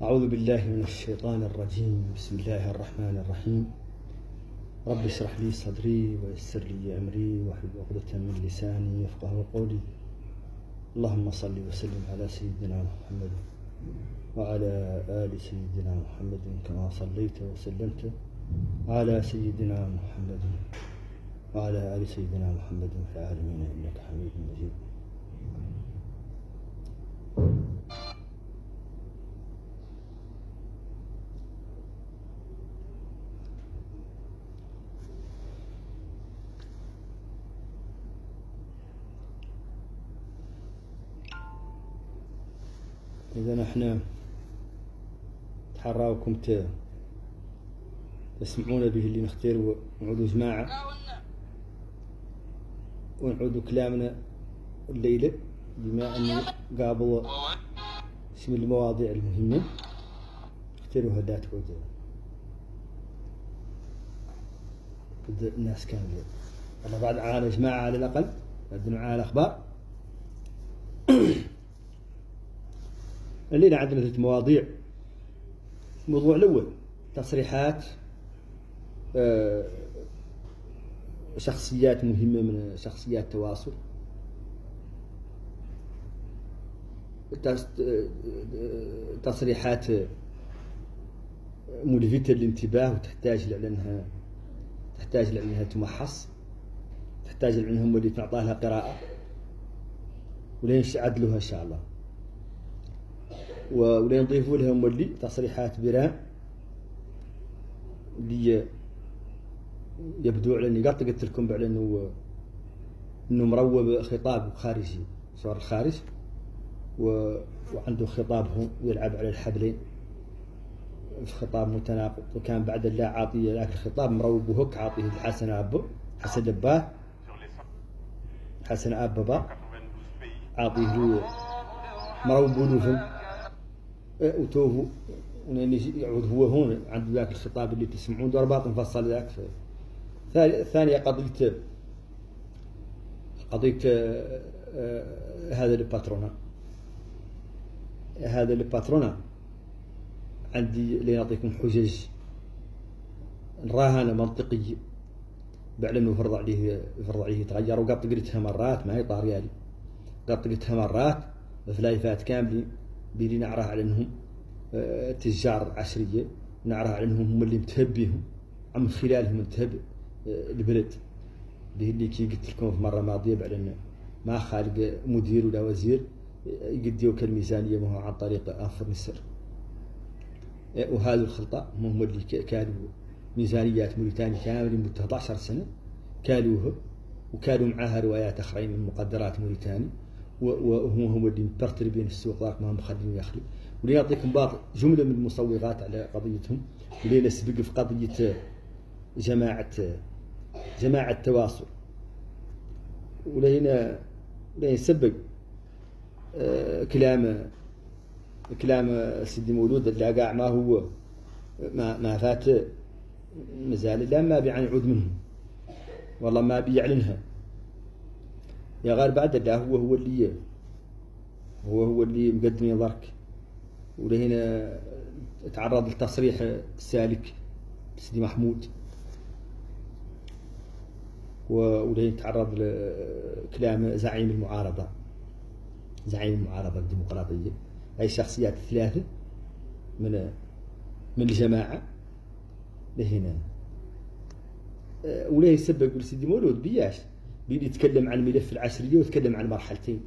أعوذ بالله من الشيطان الرجيم. بسم الله الرحمن الرحيم. رب اشرح لي صدري ويسر لي أمري واحلل عقدة من لساني يفقه قولي. اللهم صل وسلم على سيدنا محمد وعلى آل سيدنا محمد كما صليت وسلمت على سيدنا محمد وعلى آل سيدنا محمد في العالمين إنك حميد مجيد. إحنا تحراوكم ت... تسمعون به اللي نختار ونعودوا جماعة ونعودوا كلامنا الليلة بما أنه قابل اسم المواضيع المهمة. اختاروا هدات تعود الناس كاملين. الله بعد عانا جماعة على الأقل. بعد معانا الأخبار. الليلة عندنا ثلاث مواضيع. الموضوع الأول تصريحات شخصيات مهمة من شخصيات التواصل تصريحات ملفتة للانتباه وتحتاج لأنها تحتاج لأنها تمحص. تحتاج لأنهم اللي تعطى لها قراءة. ولين عدلوها إن شاء الله. ولين نضيفوا لها مولي تصريحات بران اللي يبدو على إني قلت قلت لكم على إنه إنه مروب خطاب خارجي صار الخارج و... وعنده خطاب يلعب على الحبلين. في خطاب متناقض وكان بعد الله عاطي ذاك الخطاب مروب هوك عاطيه الحسن أبو حسن دباه حسن اب بابا عاطيه مروب ولوفم وتوه يعود هو هون عند ذاك الخطاب اللي تسمعون ضربات مفصل ذاك ثانية قضية قضية هذا الباترونا هذا الباترونا عندي لنعطيكم حجج نراها أنا منطقية بعد أنه فرض عليه فرض عليه يتغير وقد قلتها مرات ما هي طاريه لي قد قلتها مرات في لايفات بيلي نعرف على انهم تجار عشرية نعرف على انهم هم اللي متهبيهم عم خلالهم انتهب البلد. به اللي كي قلت لكم في مرة ماضية بعد انه ما خالق مدير ولا وزير يقديو كالميزانيه ما هو عن طريق انفر نسر وهذه الخلطة هم اللي كانوا ميزانيات موريتانيا كامل مدة 11 سنة كالوها وكانوا معاها روايات أخرين من مقدرات موريتاني وهم هم اللي مبرتر بين السوق ذاك ما هم مخلين يخلي. ولي نعطيكم بعض جملة من المصوغات على قضيتهم. ولي نسبق في قضية جماعة جماعة التواصل. ولهنا لين سبق كلام كلام سيدي مولود اللي قاع ما هو ما ما فات مازال. لا ما بيعن يعود منهم. والله ما بيعلنها. يا غير بعد الله هو هو اللي هو هو اللي مقدم يضرك ولهنا تعرض لتصريح سالك سيدي محمود. ولهنا تعرض لكلام زعيم المعارضة. زعيم المعارضة الديمقراطية. هاي الشخصيات الثلاثة من من الجماعة. لهنا. ولا يسبب سيدي مولود بياش. يتكلم عن ملف العشرية ويتكلم عن مرحلتين.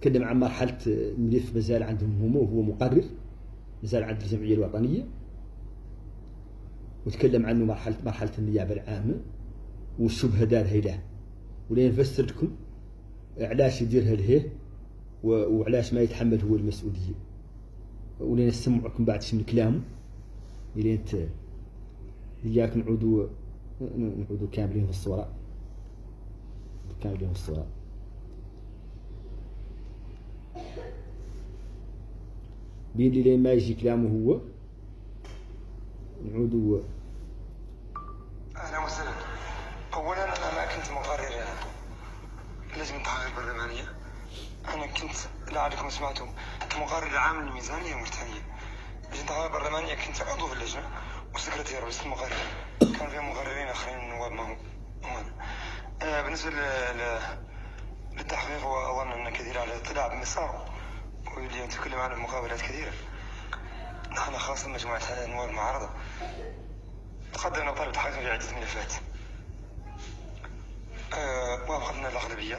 تكلم عن مرحلة ملف مازال عندهم هم وهو مقرر. مازال عند الجمعية الوطنية. وتكلم عنه مرحلة مرحلة النيابة العامة. والشبهة دارها له ولين نفسر لكم علاش يديرها لهيه وعلاش ما يتحمل هو المسؤولية. ولين نسمعكم بعد شنو كلامه. لين إياك نعودوا نعودوا كاملين في الصورة. كاملين في الصورة بين لي لين ما يجي كلامه هو. نعودوا أهلا وسهلا. اولا أنا ما كنت مقرر لجنه التحقيق البرلمانيه أنا كنت لعلكم سمعتم. مقرر عام الميزانية الموريتانية. باش انتخابات برلمانية كنت عضو في اللجنة وسكرتير رئيس المقرر كان فيها مقررين آخرين من النواب ما هو هو آه، ل- للتحقيق وأظن أن كثير على الاطلاع بمساره واللي نتكلم عن مقابلات كثيرة. نحن خاصة مجموعة النواب المعارضة. تقدمنا بطلب تحقيق عدة ملفات. آه، وافقتنا الأغلبية.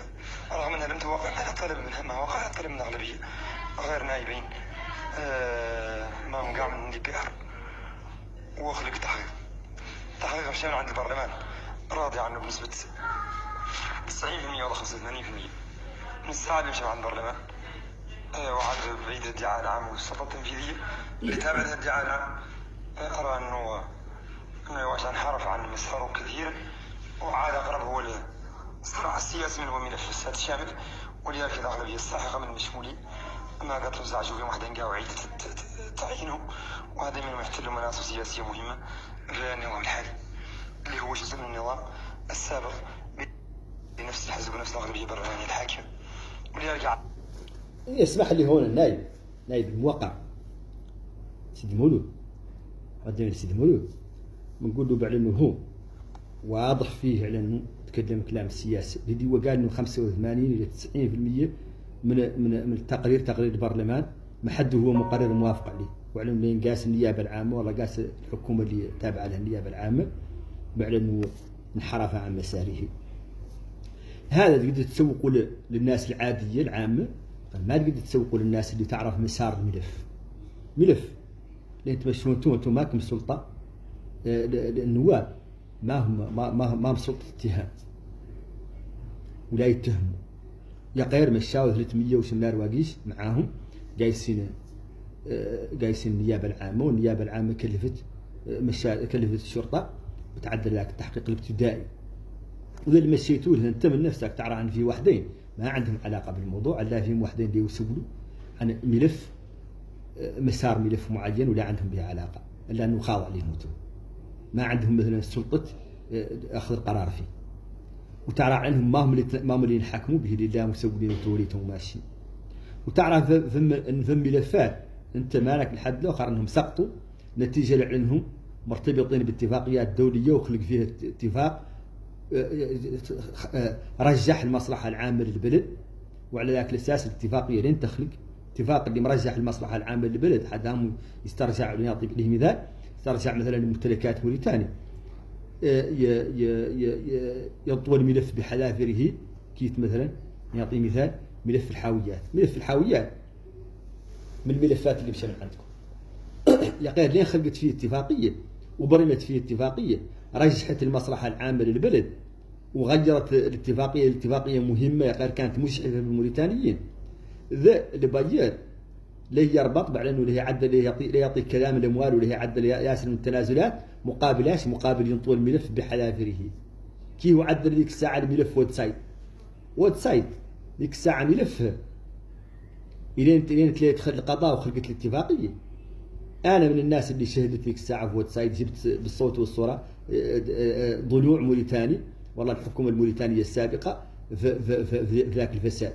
رغم أنها لم توقع على طلب منها ما وقع طلب من الأغلبية. غير نائبين. آه، ما قاع من دي بي آر. وخلق التحقيق مشان عند البرلمان. راضي عنه بنسبة 90% ولا 85% من الساعة اللي مشى عند البرلمان. آه، وعند بعيد الادعاء العام والسلطة التنفيذية اللي تابع لها الادعاء العام. أرى أنه أنه يواجه انحرف عن مساره كثيرا. وعاد أقرب هو الصراع السياسي من هو ملف الساد الشامل ولذلك الأغلبية الساحقة من المشمولين ما قد زعجوا يوم واحد نلقاو عيد تعيينه وهذا منهم يحتلوا مناصب سياسية مهمة. في النظام الحالي اللي هو جزء من النظام السابق. بنفس الحزب ونفس الأغلبية البرلمانية الحاكمة ولذلك يسمح لي هون النائب نائب الموقع. سيدي مولود. قدم سيدي مولود. بنقول له بعلنه هو. واضح فيه على أنه تكلم كلام سياسي. اللي هو قال انه 85 إلى 90% من من من التقرير تقرير البرلمان. ما حد هو مقرر موافق عليه. واعلن بين قاس النيابة العامة ولا قاس الحكومة اللي تابعة لها النيابة العامة. باعلن انحرف عن مساره. هذا تقدر تسوقه ل- للناس العاديه العامة. ما تقدر تسوقه للناس اللي تعرف مسار الملف. ملف. لأن تمشون أنتم؟ أنتم ماكم سلطة. آه، النواب. ما هم ما ما ما هم سلطة اتهام. ولا يتهموا. يا غير مشاو 300 وشمال واقيش معاهم. جايسين آه، جايسين النيابة العامة والنيابة العامة كلفت آه، مشا كلفت الشرطة. وتعدل لك التحقيق الابتدائي. واذا اللي له أنت من نفسك تعرف عن في واحدين ما عندهم علاقة بالموضوع الا فيهم واحدين اللي يسولوا عن ملف آه، مسار ملف معين ولا عندهم به علاقة. إلا أنه خاضع لهم تو ما عندهم مثلا سلطة آه، أخذ القرار فيه. وتعرف عنهم ما هم اللي ما هم اللي ينحكموا به لله مسوين وتوريتهم ماشي وتعرف فم إن فم ملفات أنت مالك لحد الآخر إنهم سقطوا. نتيجة لانهم مرتبطين باتفاقيات دولية وخلق فيها اتفاق. رجح المصلحة العامة للبلد وعلى ذاك الأساس الاتفاقية لين تخلق. اتفاق اللي مرجح المصلحة العامة للبلد حتى هم يسترجع نعطي به مثال يسترجع مثلا ممتلكات موريتانيا. آه، يطوى الملف بحذافره. كيت مثلا نعطي مثال ملف الحاويات. ملف الحاويات من الملفات اللي مشى من عندكم يا لين خلقت فيه اتفاقية وبرمت فيه اتفاقية. رجحت المصلحة العامة للبلد وغيرت الاتفاقية مهمة يا غير كانت مشحفه بالموريتانيين. ذا الباير ليه يربط بعد انه ليه عدل ليه يعطي ليه يعطي كلام الاموال وليه عدل ياسر من التنازلات مقابل إيش؟ مقابل ينطوا الملف بحذافره. كي هو عدل ذيك الساعة الملف ويب سايت. ويب سايت ذيك الساعة ملف. إلين إلين تلاقي دخل القضاء وخلقت الاتفاقية. أنا من الناس اللي شهدت ذيك الساعة في ويب سايت جبت بالصوت والصورة. ضلوع موريتاني والله الحكومة الموريتانية السابقة في, ذاك الفساد.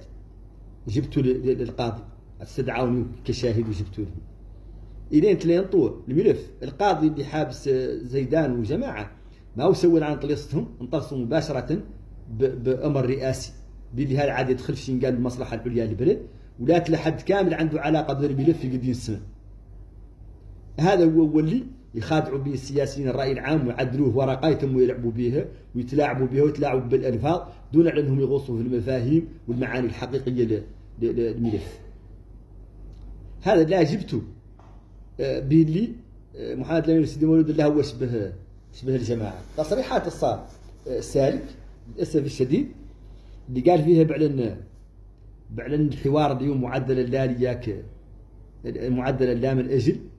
جبته لل- للقاضي استدعوني كشاهد وجبته له. إلين تلين طول الملف. القاضي اللي حابس زيدان وجماعة ما هو سوى عن طليصتهم انطلسوا مباشرة بأمر رئاسي. بلي هذا عاد يدخل في قال المصلحة العليا للبلد ولا لحد كامل عنده علاقة بهذا الملف قديم السنة. هذا هو اللي يخادعوا به السياسيين الرأي العام ويعدلوه ورقايتهم ويلعبوا بها ويتلاعبوا بها ويتلاعبوا بالألفاظ دون انهم يغوصوا في المفاهيم والمعاني الحقيقية للملف. هذا لا جبته. آه، باللي آه، محمد الامين سيدي مولود الله هو شبه شبه الجماعة. تصريحات الصار آه، سالك للاسف الشديد اللي قال فيها بعلن بعلن الحوار اليوم معدل اللالي ياك معدل اللام الأجل. آه،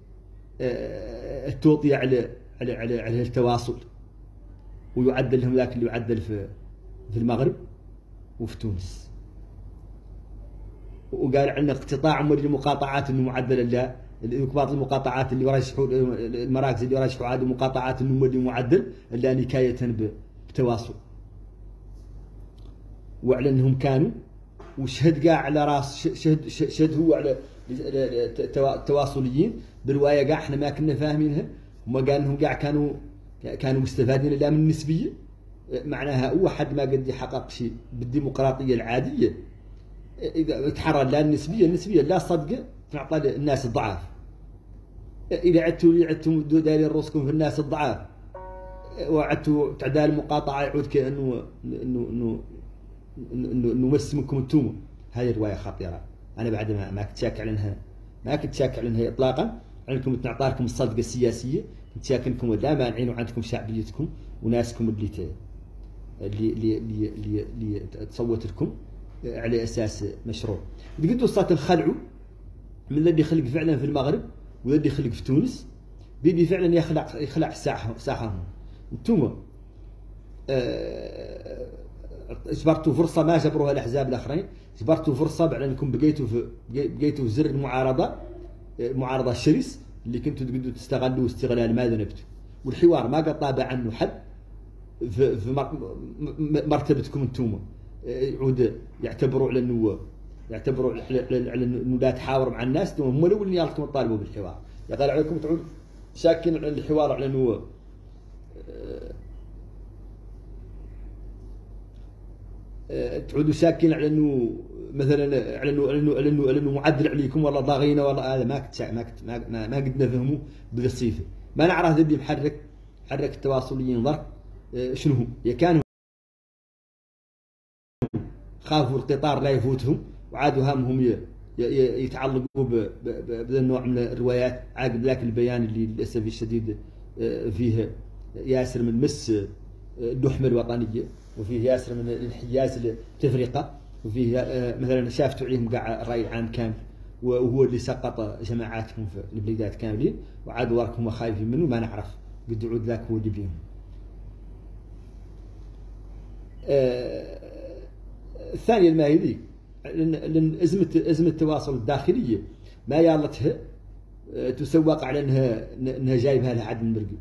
التوطية على على على على التواصل. ويعدل لهم ذاك اللي يعدل في في المغرب وفي تونس. وقال عندنا اقتطاع مولي المقاطعات إنه معدل لا بعض المقاطعات اللي يرشحوا المراكز اللي يرشحوا عاد المقاطعات إنه مولي معدل إلا نكاية ب- بتواصل. واعلن إنهم كانوا وشهد قاع على راس شهد شهد هو على التواصليين بالروايه قاع إحنا ما كنا فاهمينها. وما قال انهم قاع كانوا كانوا مستفادين لا من النسبية. معناها هو حد ما قد يحقق شيء بالديمقراطية العادية. إذا تحرر لا النسبية النسبية لا صدقة تعطى الناس الضعاف. إذا عدتوا عدتوا دارين رؤوسكم في الناس الضعاف. وعدتوا تعدال المقاطعة يعود كانه انه انه انه مس منكم أنتم. هذه روايه خطيرة. أنا بعد ما ما كنت شاك عليها ما كنت شاك عليها اطلاقا. عندكم تعطى لكم الصدقة السياسية انكم لا مانعين وعندكم شعبيتكم وناسكم اللي ت... اللي اللي اللي, اللي تصوت لكم على أساس مشروع. قد وصلت الخلع من الذي خلق فعلا في المغرب والذي خلق في تونس بيدي فعلا يخلع يخلع ساحه ساحهم. أنتم آه، جبرتوا فرصة ما جبروها الأحزاب الآخرين جبرتوا فرصة بعد أنكم بقيتوا في بقيتوا في زر المعارضة المعارضه الشرس اللي كنتوا تقدروا تستغلوا استغلال ما ذنبتوا والحوار ما قد طاب عنه حد في, مرتبتكم أنتم يعود يعتبروا على انه يعتبروا على انه لا تحاور مع الناس هم الأول اللي يالكم تطالبوا بالحوار. يقال عليكم تعود شاكين على الحوار على انه تعودوا ساكين على انه مثلا على انه, على إنه معدل عليكم والله ضاغينا والله هذا ما كنت ما كنت ما, قد نفهموا بالصيفه ما نعرف ذي محرك حرك التواصليين ضرب شنو هو؟ يا كانوا خافوا القطار لا يفوتهم وعادوا همهم يتعلقوا بهذا النوع من الروايات. عقب ذاك البيان اللي للأسف الشديد آه، فيه ياسر من مس اللحمه الوطنية وفيه ياسر من الانحياز للتفرقه وفيه آه، مثلا شافتوا عليهم قاع الراي العام كامل وهو اللي سقط جماعاتهم في البلدات كاملين وعادوا وراكم خايفين منه ما نعرف قد يعود ذاك هو اللي بيهم. آه، الثانية الماهي لأن إزمة إزمة التواصل الداخلية ما يالتها آه، تسوق على إنها إنها جايبها لها عدم مرقي.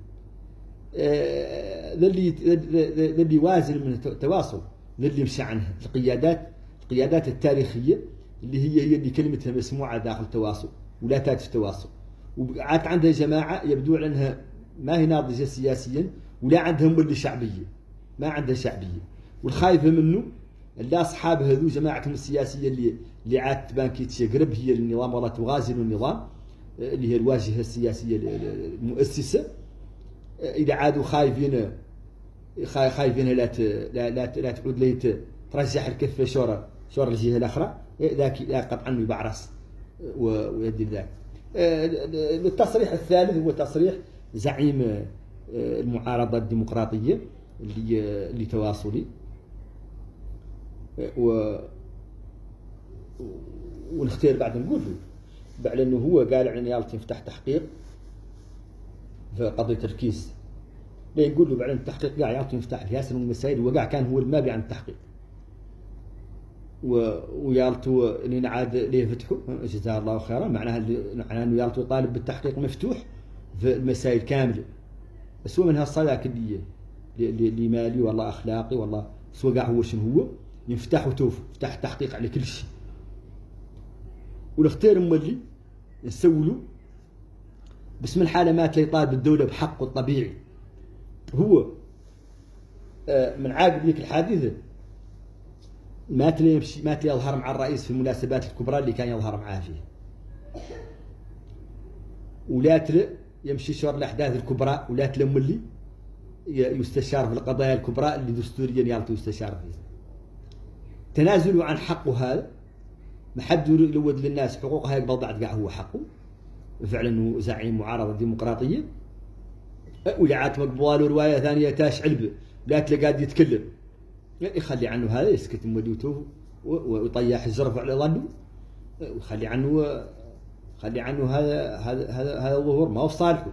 ذا اللي ذا اللي وازن من التواصل ذا اللي مشى عنها. القيادات القيادات التاريخية اللي هي هي اللي كلمتها مسموعة داخل التواصل ولا تاتي التواصل وعاد عندها جماعة يبدو انها ما هي ناضجة سياسيا ولا عندها مولي شعبية. ما عندها شعبية. والخايفة منه لا أصحاب هذو جماعتهم السياسية اللي اللي عاد تبان كي تشقرب هي النظام ولا تغازل النظام اللي هي الواجهة السياسية المؤسسة. إذا عادوا خايفين خايفين لا لا لا, تعود لي ترجح الكفه شور شور الجهة الأخرى ذاك قطعا يبعرس ويدي ذاك التصريح الثالث هو تصريح زعيم المعارضة الديمقراطية اللي اللي تواصلي. و ونختار بعد نقول بعد إنه هو قال عن يالتي يفتح تحقيق في قضية الكيس. لا يقول له بعد التحقيق؟ قاع يعطي مفتاح ياسر من المسائل وقاع كان هو المابي عن التحقيق. ويالتو اللي عاد ليه فتحوا؟ جزاه الله خيرا. معناها معناها إنه يالتو طالب بالتحقيق مفتوح في المسائل كاملة. بس هو من هالصلاة اللي مالي والله أخلاقي والله. سوى قاع هو شنو هو؟ ينفتح وتوف. يفتح تحقيق على كل شيء. والاختيار مولي نسولو بس من حالة مات لي طالب الدولة بحقه الطبيعي. هو آه، من عاقب ذيك الحادثة مات لي يمشي مات لي يظهر مع الرئيس في المناسبات الكبرى اللي كان يظهر معاه فيها ولات يمشي شور الأحداث الكبرى ولات اللي يستشار في القضايا الكبرى اللي دستوريا يالتو يستشار فيها تنازلوا عن حقه هذا ما حد يلود للناس حقوقها يقبل بعد كاع هو حقه. فعلا زعيم معارضة ديمقراطية. ولعات مقبوله له رواية ثانية تاش علبة لا قاعد يتكلم. يخلي عنه هذا يسكت موديته ويطيح الزرف على ظنه. ويخلي عنه خلي عنه هذا هذا هذا هذا الظهور ما هو صالحه.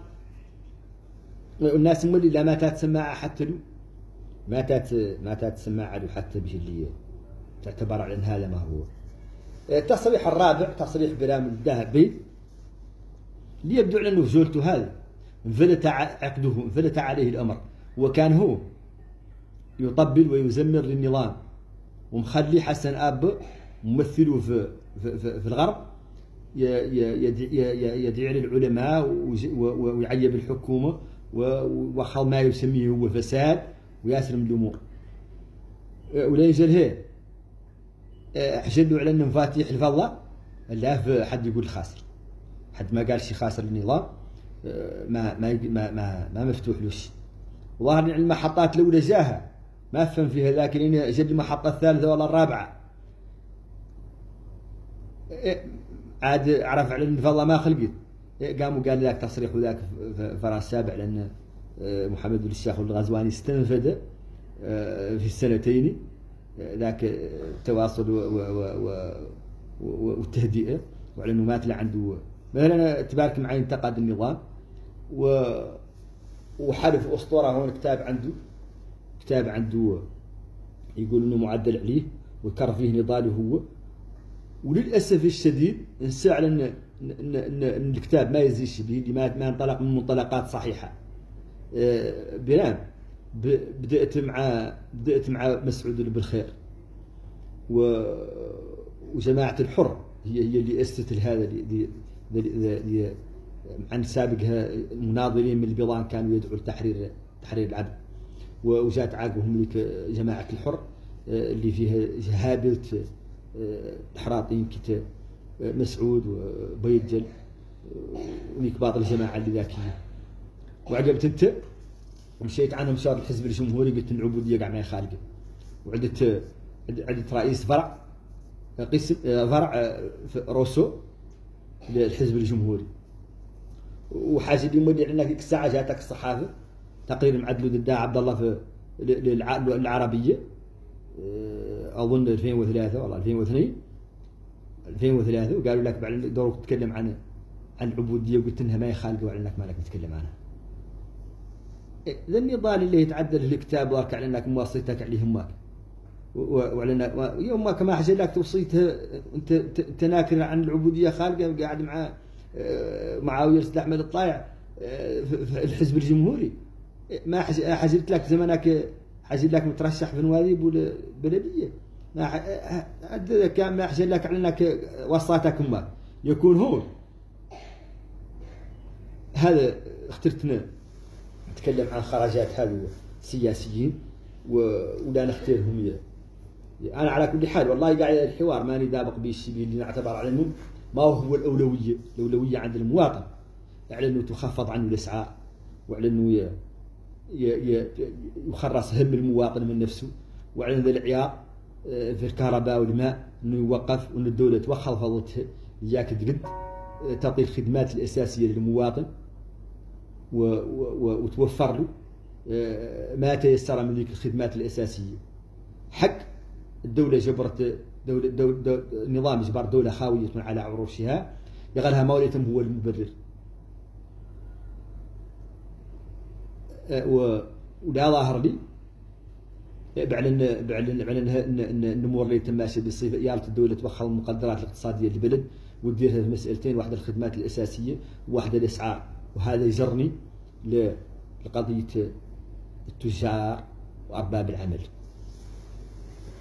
الناس مولي لا ما تات سماعه حتى له ما تات ما تات سماعه له حتى به اللي تعتبر على ان هذا ما هو. التصريح الرابع تصريح برام الذهبي اللي يبدو على أنه زولته هذا. انفلت عقده انفلت عليه الأمر. وكان هو يطبل ويزمر للنظام ومخلي حسن أب ممثله في في, في, الغرب يدعي للعلماء ويعيب الحكومة وخل ما يسميه هو فساد وياسر من الأمور. ولا يزال هي. حشدوا على أن مفاتيح الفضة. لا حد يقول خاسر. حد ما قال شي خاسر النظام ما ما ما ما, ما مفتوح له شيء ظاهر المحطات الأولى جاها. ما فهم فيها ذاك لأن جد المحطة الثالثة ولا الرابعة. عاد عرف على ان فضل ما خلقت. قام وقال ذاك تصريح وذاك فرنسا السابع لأن محمد بن الشيخ الغزواني استنفد في السنتين ذاك التواصل والتهدئة وعلى إنه مات عنده. مثلا تبارك معي انتقد النظام و وحلف أسطورة هون كتاب عنده. كتاب عنده يقول إنه معدل عليه وذكر فيه نضاله هو. وللأسف الشديد نسى على ان ان ان الكتاب ما يزيش به ما انطلق من منطلقات صحيحة. آه، بنام بدأت مع بدأت مع مسعود بالخير و وجماعة الحر. هي هي اللي أسست هذا اللي عن سابقها المناضلين من البيضان كانوا يدعوا لتحرير تحرير العبد. وجات عاقبهم جماعة الحر آه، اللي فيها هابلت آه، حراطين كت آه، مسعود وبيجل وليك بعض الجماعة اللي ذاكية وعقبت انت؟ ومشيت عنهم صار الحزب الجمهوري قلت العبودية قاع ما خالقه وعدت عدت رئيس فرع قسم فرع روسو للحزب الجمهوري. وحاجة مودي عندنا ديك الساعة جاتك الصحافة. تقرير معدل ضد عبد الله في العربية. آه، أظن 2003 والله 2002 2003 وقالوا لك بعد دورك تتكلم عن عن العبوديه وقلت إنها ما يخالقوا على إنك مالك تتكلم عنها. ذا النضال اللي يتعدل الكتاب واركع لانك موصيتك عليه هماك وعلى يوم ما كما لك توصيتها أنت انت ناكر عن العبودية خالقه قاعد مع آه، معاوية احمد الطايع آه، في الحزب الجمهوري. ما حزبت لك زمانك حزب لك مترشح في نواديب ولا بلدية. ما كان ما حزب لك على إنك ما. يكون هو. هذا اخترتنا. نتكلم عن خرجات هذو السياسيين ولا نختارهم أنا على كل حال والله قاعد الحوار ماني دابق بيش اللي نعتبر على انه ما هو الأولوية. الأولوية عند المواطن. على أنه تخفض عنه الأسعار وعلى أنه يخرص هم المواطن من نفسه أن العيار آه، في الكهرباء والماء أنه يوقف وأن الدولة توخل فضلته إياك تقد آه، تعطي الخدمات الأساسية للمواطن وتوفر له آه، ما تيسر من ذيك الخدمات الأساسية. حق الدولة جبرت دولة دولة نظام إجبار دولة خاوية على عروشها يغلها موليتم هو المبرر أه، و ولا ظاهر لي. بعلن بعلن بعلن ان النمور اللي تم ماشي بالصيف يالت الدولة توخر المقدرات الاقتصادية للبلد وديرها في مسألتين واحدة الخدمات الأساسية وواحده الاسعار وهذا يجرني لقضية التجار وأرباب العمل.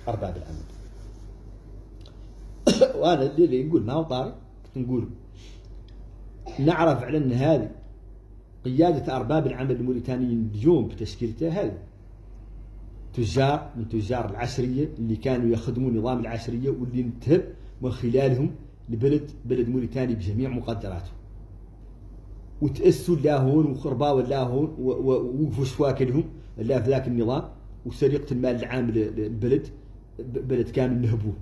أرباب العمل. وهذا اللي يقول ما هو طاري كنت نقول نعرف على إن هذه قيادة أرباب العمل الموريتانيين اليوم بتشكيلته هذه. تجار من تجار العشرية اللي كانوا يخدمون نظام العشرية واللي انتهب من خلالهم لبلد بلد موريتاني بجميع مقدراته. وتأسوا لا هون وخرباوا لا هون ووقفوا شواكلهم لا في ذاك النظام. وسرقة المال العام للبلد بلد كامل نهبوه.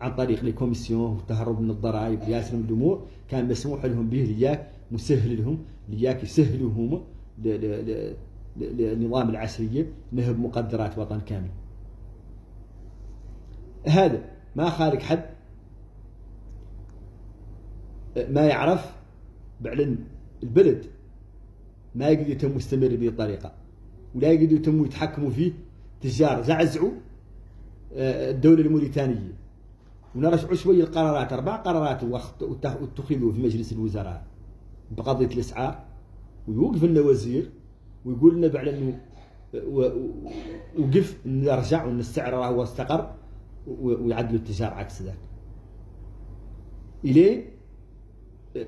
عن طريق الكوميسيون والتهرب من الضرائب ياسر من الأمور. كان مسموح لهم به لياك مسهل لهم لياك يسهلوا هم لنظام العسريه نهب مقدرات وطن كامل. هذا ما خارج حد ما يعرف بعلن البلد. ما يقدر يتم مستمر بهذه الطريقة ولا يقدر يتم يتحكموا فيه تجار زعزعوا آه، الدولة الموريتانية. ونرجعوا شوية القرارات أربع قرارات واتخذوا في مجلس الوزراء. بقضية الاسعار ويوقف لنا وزير ويقول لنا على إنه وقف نرجع وان السعر راهو استقر ويعدلوا التجار عكس ذاك. إليه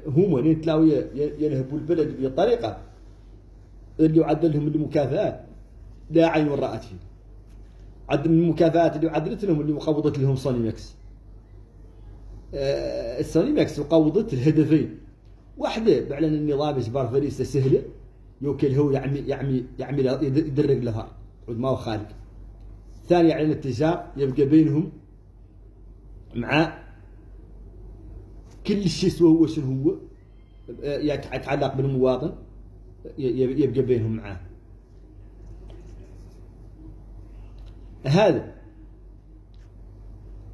هم وين تلاقوا ينهبوا البلد بطريقة اللي يعدل لهم المكافآت. لا عين رأت فيه. عدل من المكافآت اللي عدلت لهم اللي قوضت لهم سوني ماكس آه السوني ماكس وقوضت الهدفين. واحدة بإعلان النظام إجبار فريسة سهلة. يوكل هو يعمي يعمي يعمل يدرق لها. ما هو خالق ثاني إعلان التجار يبقى بينهم مع كل شيء سوى هو شنو هو. يتعلق بالمواطن. يبقى بينهم معاه. هذا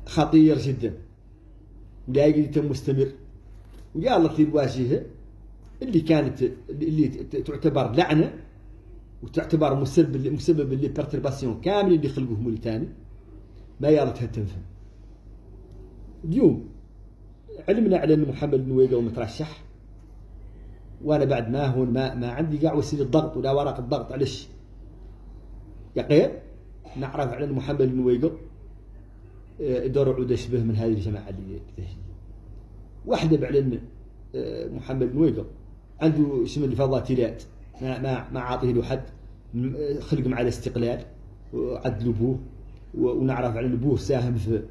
خطير جدا. ولا يتم مستمر. ويا الله الواجهه اللي كانت اللي تعتبر لعنة وتعتبر مسبب مسبب اللي بيرترباسيون كامل اللي خلقوه موريتاني ما يالتها تنفهم اليوم علمنا على أن محمد بن ويقا مترشح وأنا بعد ما هون ما ما عندي قاع وسيله ضغط ولا ورقه ضغط على الشيء يقين؟ نعرف على محمد بن ويقا آه، دور عود يشبه من هذه الجماعة اللي واحدة بعلن آه، محمد بن ويقا عنده اسم الفضاتيلات ما ما ما عاطيه له حد. خلق مع الاستقلال وعدلوا بوه ونعرف على ابوه ساهم في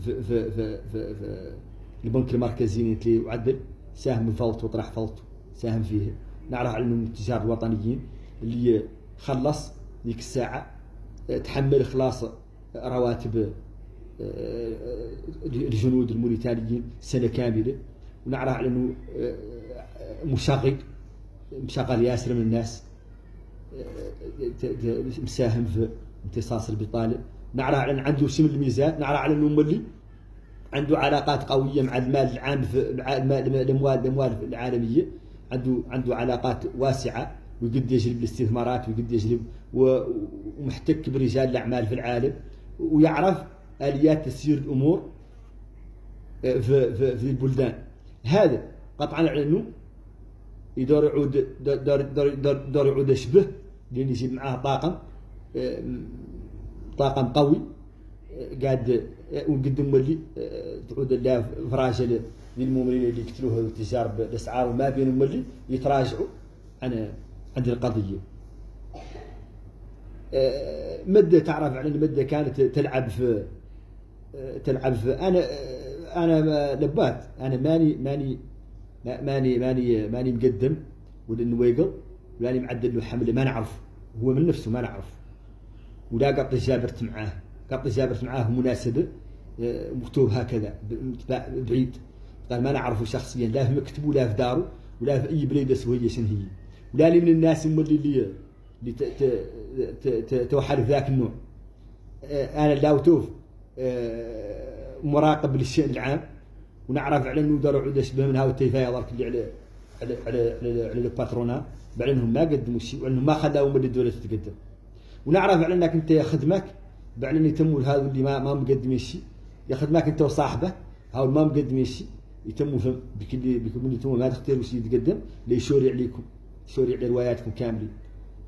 في في في, في, في البنك المركزي اللي وعدل ساهم فلط وطرح فلط ساهم فيه. نعرف على التجار الوطنيين اللي خلص ذيك الساعة تحمل إخلاص رواتب آه، الجنود الموريتانيين سنة كاملة. ونعرف على أنه آه، مشغل مشغل ياسر من الناس آه، مساهم في امتصاص البطالة. نعرف على عنده سم الميزان نعرف على أنه مولي عنده علاقات قوية مع المال العام في الأموال الأموال العالمية. عنده عنده علاقات واسعة ويقد يجلب الاستثمارات ويقد يجلب ومحتك برجال الأعمال في العالم. ويعرف آليات تسيير الأمور آه، في في, في البلدان هذا قطعا على إنه يدور يعود دور دور دور, يعود يشبه لأن يجيب معاه طاقم آه، طاقم قوي قاعد ونقدم مولي تعود الله فراجة للمؤمنين اللي يقتلوها التجار بالاسعار وما بين مولي يتراجعوا عن عند القضية. آه، مدة تعرف على المدة كانت تلعب في تلعب. في أنا أنا لبات. أنا ماني ماني ماني ماني ماني مقدم. ولا نويقل ولا معدل له حمله ما نعرف. هو من نفسه ما نعرف. ولا قط جابرت معاه. قبل جابت معاه مناسبة آه، مكتوب هكذا بعيد. قال ما نعرفه شخصيا لا في مكتبه ولا في داره ولا في أي بليده سويه شنو هي. ولا لي من الناس اللي اللي اللي توحد ذاك النوع. أنا لاوتوف آه، مراقب للشان العام ونعرف على إنه داروا عود اشبه من هاو التيفايه ضرك اللي على على على على, على الباترونا بعلنهم ما قدموا شيء وإنهم ما خلاهم الدولة تتقدم. ونعرف على إنك أنت خدمك بعدين يتموا هذا اللي ما ما مقدمين شيء. ياخذ معك أنت وصاحبه هاو ما مقدمين شيء يتموا بكل بكل ما تختاروا شيء يتقدم ليشوري عليكم يشوري على رواياتكم كاملين.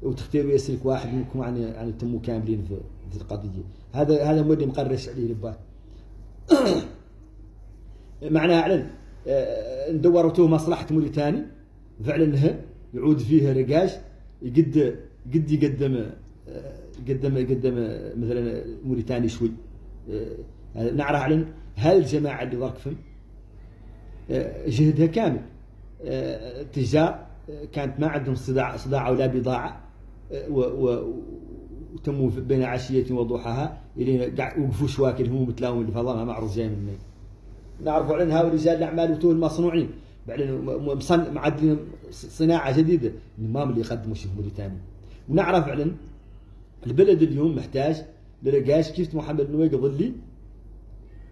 وتختاروا يسلك واحد منكم عن عن يتموا كاملين في, القضية. هذا هذا مودي مقرش عليه لبان معناها اعلن آه، ندورتوه مصلحة موريتاني فعلا يعود فيها رقاش. يقد قد يقدم آه، قدم قدم مثلا موريتاني شوي. آه، نعرف على هل الجماعة اللي ضرقفهم آه، جهدها كامل. التجار كانت ما عندهم صداع صداع ولا بضاعة. وتموا بين عشية وضحاها إلى وقفوا شواكل هم متلاهم اللي فضلها معروف جاي من نعرفوا على هؤلاء رجال الأعمال وتو المصنوعين. بعدين مصن معدلين صناعة جديدة ما اللي يقدموا شيء موريتاني ونعرف على البلد اليوم محتاج لرقاش كيف محمد نويق ظلي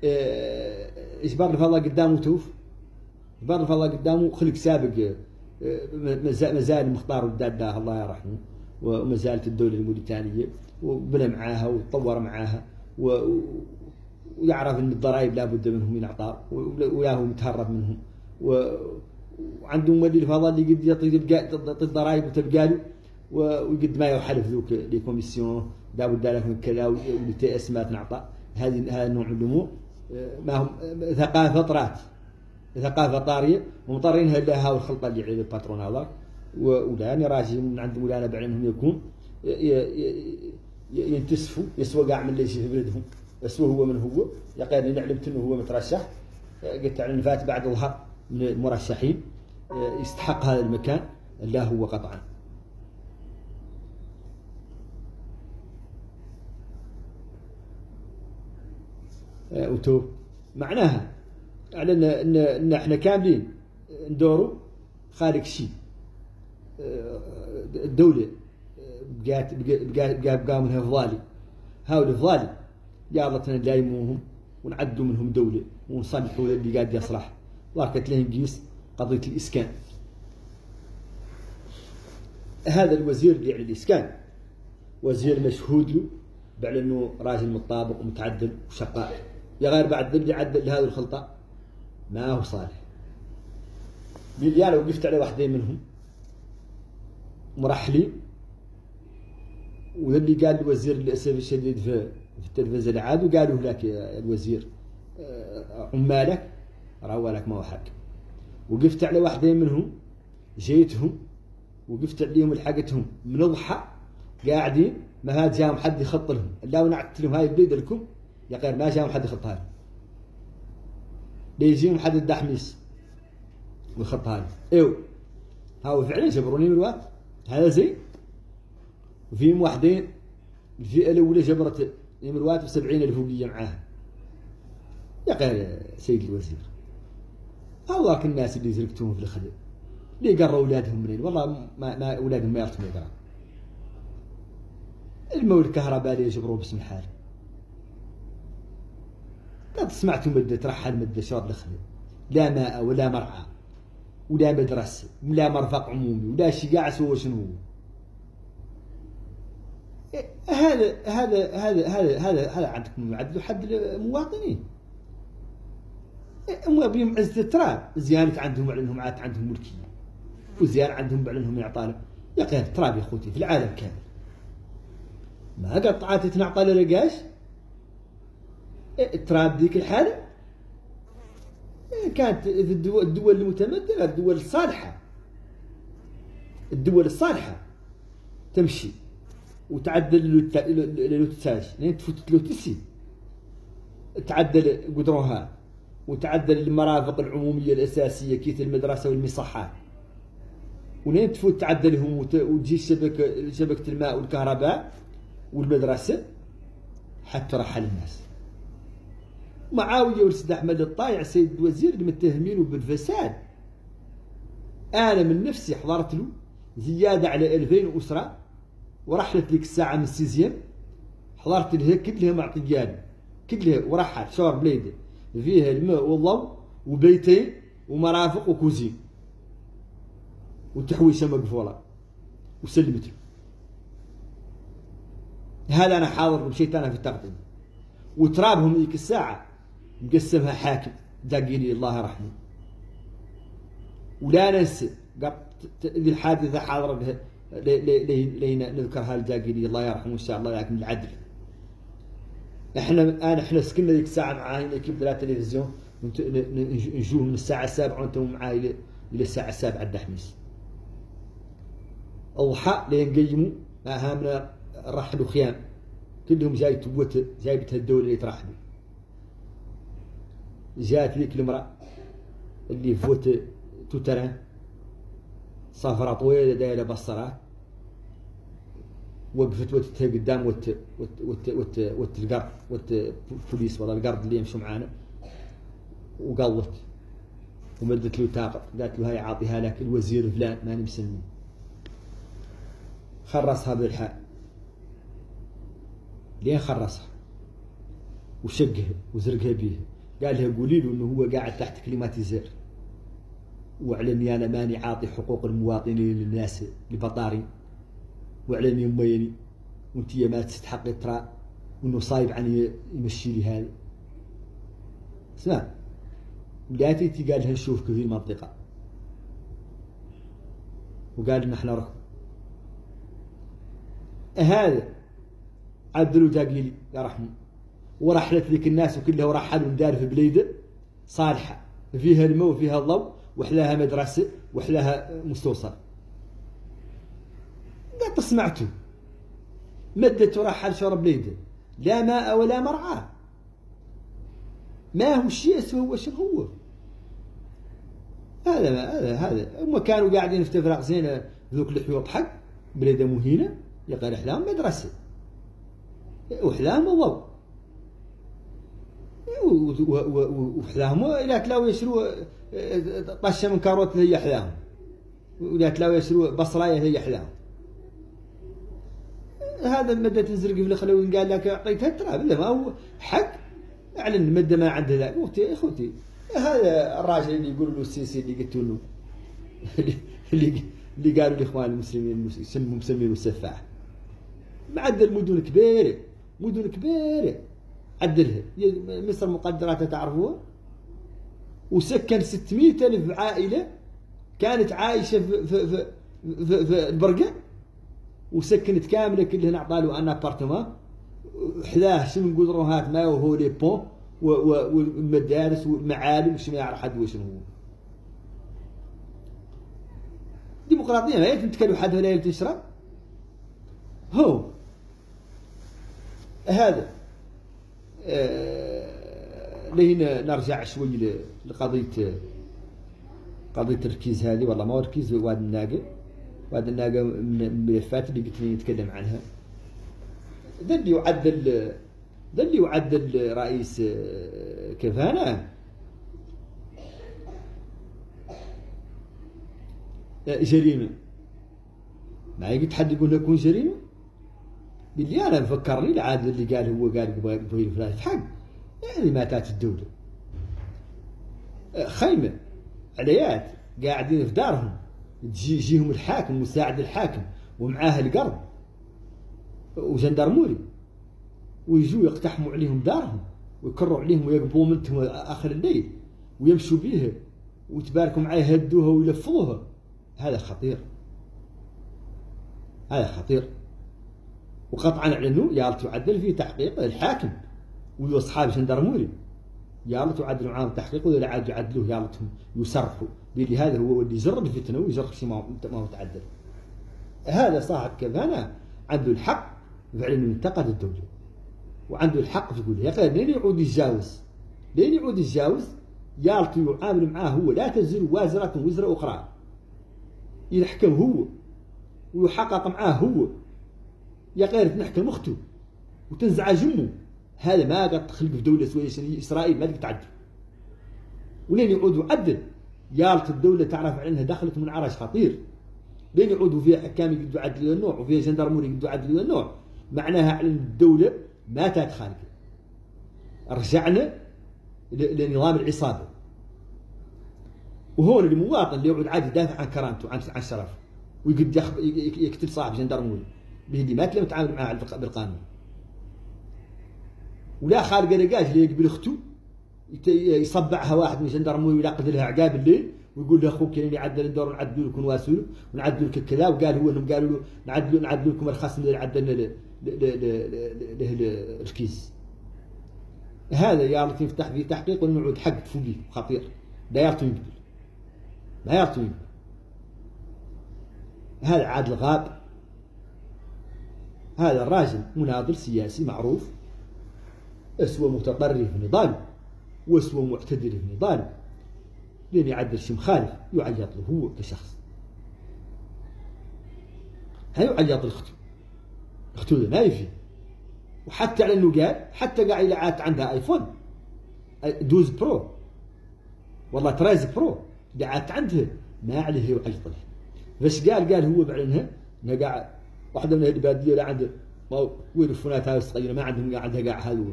آه، اجبار الفضاء قدامه توف؟ اجبار الفضاء قدامه خلق سابق آه، ما زال مختار وداد الله يرحمه. وما زالت الدولة الموريتانية وبنى معاها وتطور معاها ويعرف أن الضرائب لابد منهم ينعطى وياهو متهرب منهم. وعندهم ولي الفضاء اللي قد يعطي الضرائب وتبقى له. وقد ما يحلف ذوك لي كوميسيون. لابد لك من كذا ولتي اس ما تنعطى هذه هذا النوع من الأمور. ما هم ثقافة طرات ثقافة طارية. ومضطرين لها والخلطه اللي على الباترون هذا ولا أنا راجي من عند مولانا بعلمهم يكون ينتسفوا يسوى كاع من اللي في بلدهم. يسوى هو من هو يقال لي علمت انه هو مترشح. قلت على فات بعد الظهر من المرشحين. يستحق هذا المكان. لا هو قطعا. وتوب معناها على ان ان, إن إحنا كاملين ندوروا خارج شيء. الدولة بقات بقات منها فضالي هاول فضالي يارتنا لايموهم ونعدوا منهم دولة ونصلحوا اللي قاعد يصلح ضاقت لهم قيس قضية الإسكان. هذا الوزير اللي على الإسكان وزير مشهود له بعد إنه راجل متطابق ومتعدل وشقاء. يا غير بعد اللي عدل لهذه الخلطة ما هو صالح. مليار وقفت على واحدين منهم. مرحلين واللي قال الوزير للاسف الشديد في في التلفزيون عاد وقالوا لك يا الوزير آه، عمالك راهو لك ما هو حق. وقفت على واحدين منهم جيتهم وقفت عليهم لحقتهم. من الضحى قاعدين ما هاد جاهم حد يخط لهم لا ونعت لهم هاي بيد لكم يا غير ما جاهم حد يخطها لهم ليجيهم حد الدحميس ويخطها لهم ايو هاو فعلا جبروني من الوقت. زين؟ وفيهم واحدين الفئة الأولى جبرت المروات بسبعين الفوقية معاها يا غير سيد الوزير. هذاك الناس اللي زرقتوهم في الخدم. اللي قروا أولادهم منين؟ والله ما, ما أولادهم ما يعرفون يقرأ. المول الكهرباء اللي يجبروا باسم حال قد سمعتوا مدة ترحل مدة شرط الخدم لا ماء ولا مرعى. ولا مدرسة ولا مرفق عمومي ولا شي قاع سوى شنو؟ هذا هذا هذا هذا هذا هذا عندكم معدل حد المواطنين. بيوم عز التراب زيانة عندهم على انهم عاد عندهم ملكية. وزيانة عندهم على انهم يعطانا يا أخي التراب يا أخوتي في العالم كامل. ما قطعات تنعطى لرقاش التراب ذيك كانت الدول, المتمدنة الدول الصالحة. الدول الصالحة تمشي وتعدل لوتساج. لين تفوت لوتسي. تعدل قدروها وتعدل المرافق العمومية الأساسية كيف المدرسة والمصحات ولين تفوت تعدلهم وتجي شبكه شبكة الماء والكهرباء والمدرسة حتى رحل الناس. معاوية ولسيد أحمد الطايع سيد الوزير المتهمين بالفساد. أنا من نفسي حضرت له زيادة على 2000 أسرة ورحلت لك الساعة من السيزيام. حضرت لها كلها معطيان كلها ورحل شور بليدة. فيها الماء والضوء وبيتين ومرافق وكوزين. وتحويشة مقفولة. وسلمت له. هذا أنا حاضر مشيت أنا في التقديم؟ وترابهم ذيك الساعة مقسمها حاكم. داقيني الله يرحمه ولا ننسى ذي الحادثة حاضرة لينا نذكر الجاقيني الله يرحمه إن شاء الله لكن العدل. إحنا انا إحنا سكننا ذيك الساعة معاي كيف لا تلفزيون نجوه من الساعة السابعة وأنتم معاي إلى الساعة السابعة الدحميس الضحى لين قيموا هامنا رحلوا خيام. كلهم جاي تبوت جايبتها الدولة اللي ترحبوا. جات ذيك المرأة. اللي فوت توتران صفرة طويلة دايرة بصرة وقفت وتتها قدام وت وت وت وت القرد وت بوليس ولا القرد اللي يمشوا معانا. وقلت ومدت له تاقط قالت له هاي عاطيها لك الوزير فلان ماني مسمي خرصها بالحال لين خرصها وشقها وزرقها بيها. قال لها قولي له إنه هو قاعد تحت كليماتيزير. واعلمي أنا ماني عاطي حقوق المواطنين للناس لبطاري. واعلمي يميني وأنت ما تستحقي ترى وإنه صايب عني يمشي لي هذا. اسمع بدايتي تي قال لها نشوفك في المنطقة. وقال لنا إحنا ركب. هذا عدلوا جاقيلي يا رحمة. ورحلت ذيك الناس وكلها ورحلوا دار في بليده صالحة. فيها الماء وفيها الضوء وحلاها مدرسة وحلاها مستوصل قد سمعتوا مدت ورحل شرب بليده لا ماء ولا مرعى. ما هو الشيء هو شنو هو؟ هذا ما هذا هذا. هم كانوا قاعدين في تفرق زينة ذوك الحيوط حق بليده مهينه يقال احلام مدرسة. وحلام وضوء وحلاهم. إلا تلاو يشروا طشة من كاروت هي حلاهم. ولا تلاو يشروا بصراية هي حلاهم. هذا المدة تنزرق في الخلوي قال لك أعطيتها ترى ما هو حق. أعلن المدة ما عنده ذاك. أختي اخوتي هذا الراجل اللي يقول له السيسي اللي قلت له. اللي اللي قالوا الاخوان المسلمين مسمينه السفاح معدل مدن كبيرة مدن كبيرة. عدلها. مصر مقدرات تعرفوها؟ وسكن 600 ألف عائلة كانت عايشة في, في, في, في, في البرقة وسكنت كاملة كلها أعطاه أنا أبارتمان. حذاه شنو نقول روهات ما وهو لي بون والمدارس والمعالم ما يعرف حد وشنو هو. ديمقراطية ما تتكلم حد ولا تشرب هو. هذا. لين نرجع شوي لقضية قضية التركيز هذه. والله ما هو تركيز واد الناقة. واد الناقة من الملفات اللي قلت لي نتكلم عنها. ذا اللي يعدل ذا اللي يعدل رئيس آه، كفانا آه، جريمة. ما يقول حد يقول يكون جريمة؟ باللي أنا مفكرني العاد اللي قال هو قال يبغى فلان حق. يعني ماتات الدولة. خيمة عليات قاعدين في دارهم. تجي يجيهم الحاكم مساعد الحاكم ومعاه القرب وجندرموري. ويجوا يقتحموا عليهم دارهم ويكروا عليهم ويقبوا منتهم آخر الليل. ويمشوا بيها. وتباركوا معاه يهدوها ويلفوها. هذا خطير. هذا خطير. وقطعا اعلنوا يا تعدل في تحقيق الحاكم. واصحاب جندرموري يا تعدلوا معاهم تحقيق ولا عاد يعدلوه يا يسرحوا بلي هذا هو اللي يجرب الفتنة ويجرب شيء ما هو تعدل هذا صاحب كفانا عنده الحق فعلا ينتقد الدولة وعنده الحق في يقول يا أخي لين يعود يتجاوز؟ لين يعود يتجاوز؟ يالتو يعامل معاه هو. لا تزر وازرة وزر أخرى. يحكم هو ويحقق معاه هو. يا غير نحكم اخته وتنزع جمه هذا ما قد تخلق في دولة سوية إسرائيل ما تقدر تعدل. ولين يعودوا عدل يالت الدولة تعرف عنها دخلت من عرش خطير. لين يعودوا فيها حكام يقدروا يعدلوا النوع وفيها جندرموري يقدروا يعدلوا النوع. معناها على الدولة ما تتخالف رجعنا لنظام العصابة. وهون المواطن اللي يقعد عادي يدافع عن كرامته عن عن شرفه. ويقد يقتل صاحب جندرموري بهدي ما تلم تعامل معاه بالقانون. ولا خالق رقاش اللي يقبل اخته يصبعها واحد من جندرموي ويلاقد لها عقاب الليل ويقول له أخوك اللي يعدل الدور نعدل لكم واسولو ونعدل لك كذا وقال هو إنهم قالوا له نعدل نعدل لكم الخصم اللي عدلنا له الكيس هذا يا لطيف في تحقيق ونعود حق فوقي خطير. لا يرتو يقبل. لا يرتو يقبل. هذا عاد الغاب هذا الراجل مناضل سياسي معروف اسوى متطرف في نضاله واسوى معتدل في نضاله لين يعدل شي مخالف يعيط له هو كشخص. هاي يعيط لأخته. أخته نايفه وحتى على انه قال حتى قاعد إلى عاد عندها iPhone 12 Pro. والله 13 Pro. قعدت عندها ما عليه يعيط له. بس قال؟ قال هو بعدها قاعد واحدة من البادية لا عنده ما ويلفونات هاي الصغيرة؟ ما عندهم عندها قاع هذا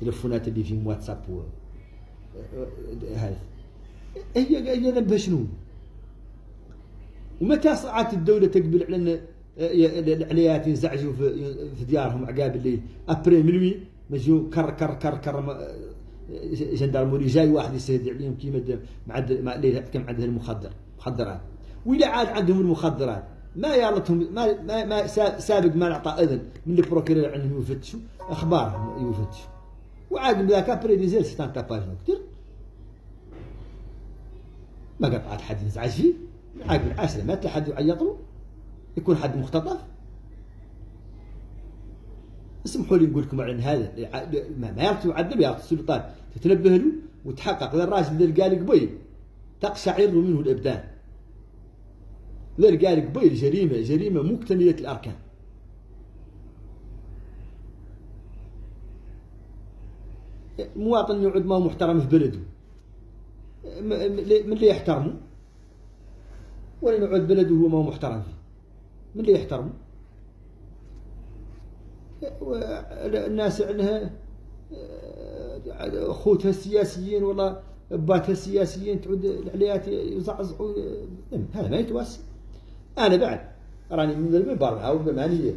تلفونات اللي فيهم واتساب هذا هي هي ذنبها شنو؟ ومتى صعدت الدولة تقبل على ان العليات ينزعجوا في, ديارهم عقاب الليل ابري منوي مجو كر كر كر كر جندرموري جاي واحد يستهدي عليهم كيما معدل مع الليل كم عندها المخدر مخدرات. ولا عاد عندهم المخدرات. ما يعطهم ما ما, ما سابق ما نعطى إذن من البروكيرور انهم يفتشوا أخبارهم يفتشوا وعاد ذاك ابري ديزيل سيتان كاباج كثير ما قطعت حد ينزعج فيه. عاد بالعشرة ما تلاقي حد يعيط له يكون حد مختطف. اسمحوا لي نقول لكم على هذا. ما يعطي يعذب يعطي السلطان تتنبه له وتحقق ذا الراجل اللي قال قبيل تقشعر منه الابدان ذا قال قبيل جريمة جريمة مكتمله الأركان. مواطن يعود ما محترم في بلده. من اللي يحترمه؟ ولا يعود بلده هو ما محترم فيه. من اللي يحترمه؟ الناس عندها خوتها السياسيين ولا باتها السياسيين تعود العليات يزعزعوا هذا ما يتواسى أنا بعد. راني من المنبر أو ماني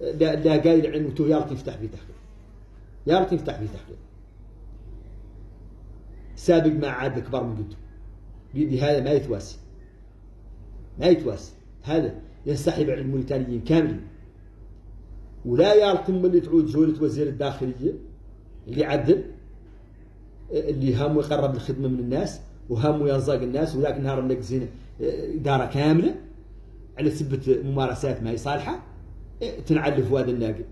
لا, لا قايل عنه تو يا يفتح في تحقيق يا يفتح في تحقيق سابق مع عاد كبار من قده بهذا ما يتواسي. ما يتواسي. هذا ينسحب على الموريتانيين كاملين. ولا يالتم اللي تعود جولة وزير الداخلية اللي عدل اللي هامو يقرب الخدمة من الناس وهامو يرزق الناس ولكن نهار منقزين إدارة كاملة. على سبة ممارسات ما هي صالحة تنعلف هذا الناقل.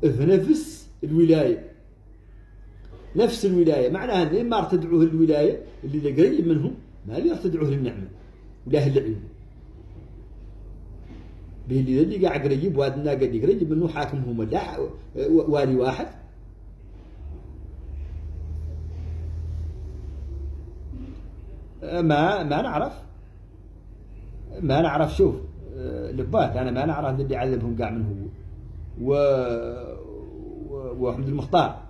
في نفس الولاية. نفس الولاية. معناها أن إما ارتدعوه الولاية اللي قريب منهم ما اللي ارتدعوه للنعمة. ولا العلم باللي اللي قاعد قريب وهذا الناقد قريب منه حاكمهم ولا والي واحد. ما ما نعرف. ما نعرف شوف لبات أنا ما نعرف اللي عذبهم قاع من هو. و وحمد المختار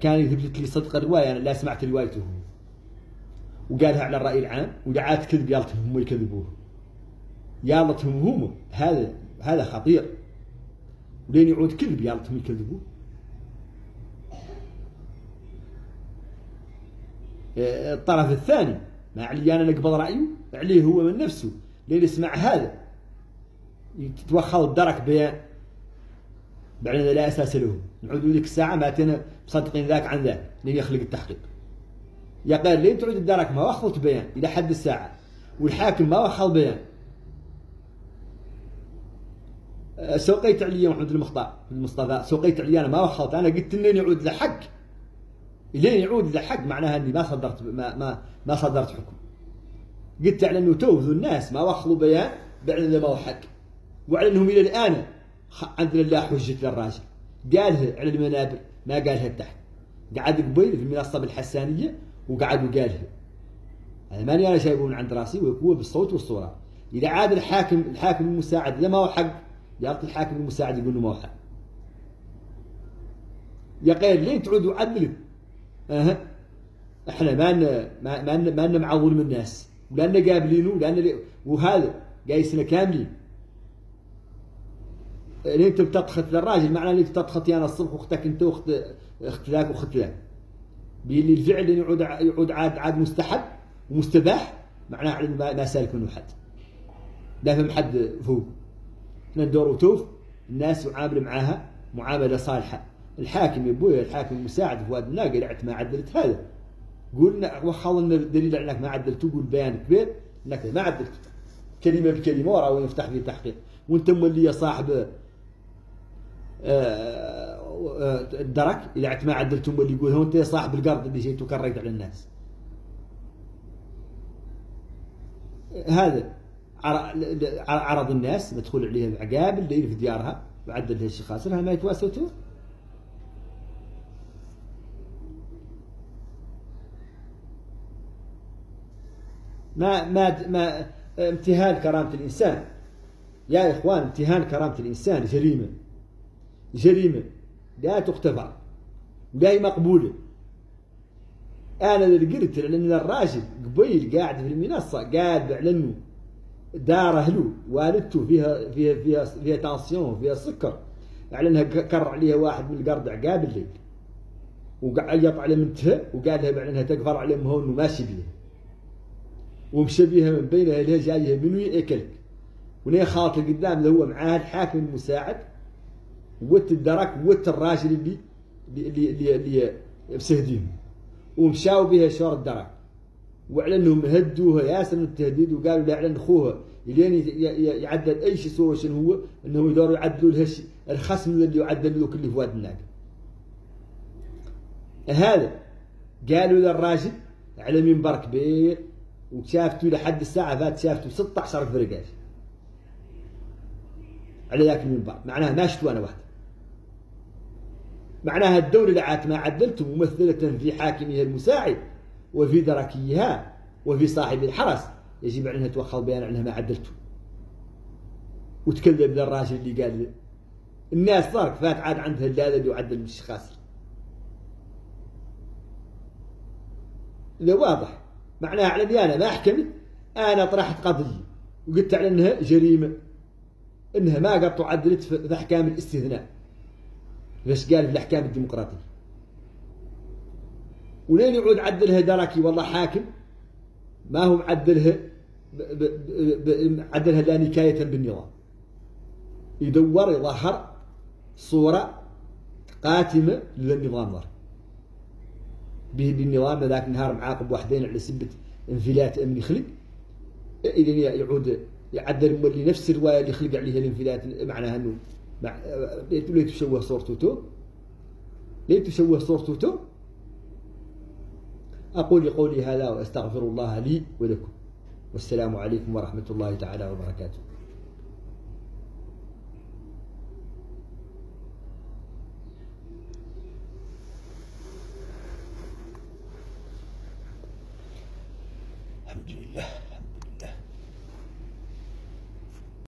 كان يثبت لي صدق الرواية أنا لا سمعت روايته. وقالها على الرأي العام ودعات كذب يالتهم هم يكذبوه. يالتهم هم هذا هذا خطير. ولين يعود كذب يالتهم يكذبوه. الطرف الثاني مع عليانا نقبض رأيه؟ عليه هو من نفسه لين يسمع هذا. يتوخى الدرك بيان بعدين لا أساس له. نعود ذيك الساعة ما تنا مصدقين ذاك عن ذاك لين يخلق التحقيق. يا قال لين تعود الدرك ما وخلت بيان إلى حد الساعة والحاكم ما وخل بيان. سوقيت عليا محمد المختار المصطفى سوقيت عليا أنا ما وخلت أنا قلت لين يعود لحق. لين يعود لحق معناها أني ما صدرت ما ما, ما صدرت حكم. قلت على أنه توفوا الناس ما وخلوا بيان بعد ما حق وعلى أنهم إلى الآن عندنا لا حجة للراجل قالها على المنابر ما قالها تحت. قعد قبيل في المنصة الحسانيه وقعد وقالها هذا ماني أنا شايفه من عند رأسي وهو بالصوت والصورة. إذا عاد الحاكم الحاكم المساعد لما هو حق يعطي الحاكم المساعد يقول له ما هو حق يا قيل ليه تعودوا عدلوا أه. إحنا ما ما ما لنا مع ظلم الناس. ولأن قابلينه لأن وهذا قايسنا كاملين. اللي انت بتطخت للراجل معناه اللي بتطخت أنا الصبح واختك أنت واخت اخت ذاك واخت ذاك باللي الفعل يعود يعود عاد عاد مستحب ومستباح معناه ما سالك منه حد. لا فهم حد فوق إحنا ندور وتوف الناس يعامل معاها معاملة صالحة. الحاكم يا أبوي الحاكم المساعد فؤاد الناقل ما عدلت هذا. قلنا وخلنا الدليل على انك ما عدلت قول بيان كبير انك ما عدلت. كلمة بكلمة ورا ونفتح فيه تحقيق. وانت مولي صاحب الدرك اذا ما عدلتم اللي يقول هو انت صاحب القرض اللي جيت وكريت على الناس. هذا عرض الناس مدخول عليها بعقاب الليل في ديارها وعدل الشيء خاسرها ما يتواسوا ما ما ما امتهان كرامة الإنسان. يا إخوان امتهان كرامة الإنسان جريمة. جريمة. لا تغتفر لا مقبولة. أنا اللي قلت لأن الراجل قبيل قاعد في المنصة قاعد لأنه دار أهله والدته فيها فيها فيها فيها تانسيون فيها سكر. على انها كر عليها واحد من القرد عقاب الليل. وقعد يطع على منتهى وقال لها بعد تقفر على امها انه ماشي ومشى بيها من بينها اللي جايها من وين اكلك وليه خاطر قدام اللي هو معاه الحاكم المساعد وت الدرك وت الراجل اللي اللي اللي اللي مسهدين ومشاو بها شوار الدرك وعلى انهم هدوها ياسر من التهديد وقالوا لا على اخوها لين يعدل أي شيء سوى شنو هو؟ إنهم يدوروا يعدلوا لها الخصم اللي يعدل له كل في واد الناقة. هذا قالوا للراجل على منبر كبير وشافته لحد الساعة فات شافته 16 فرقاش على ذاك المنبر. معناها ما شفتوا أنا واحد. معناها الدولة اللي ما عدلته ممثلة في حاكمها المساعد وفي دركيها وفي صاحب الحرس يجب عليها توخى بيان عنها ما عدلته وتكذب للراجل اللي قال الناس فرق فات عاد عندها هذا اللي يعدل مش خاسر لا واضح. معناها على أنا ما حكمت أنا طرحت قضيه وقلت على إنها جريمة إنها ما قد تعدلت في أحكام الاستثناء. باش قال في الأحكام الديمقراطية. ولين يعود عدلها دركي والله حاكم. ما هو معدلها عدلها لا نكاية بالنظام. يدور يظهر صورة قاتمة للنظام ضر به ذاك النهار معاقب واحدين على سبة انفلات أمني خلق. اذا يعود يعدل مولي نفس الرواية اللي خلق عليها الانفلات معناها إنه مع ليه تشوه صورته تو ليه تشوه صورته تو أقول قولي هذا وأستغفر الله لي ولكم. والسلام عليكم ورحمة الله تعالى وبركاته.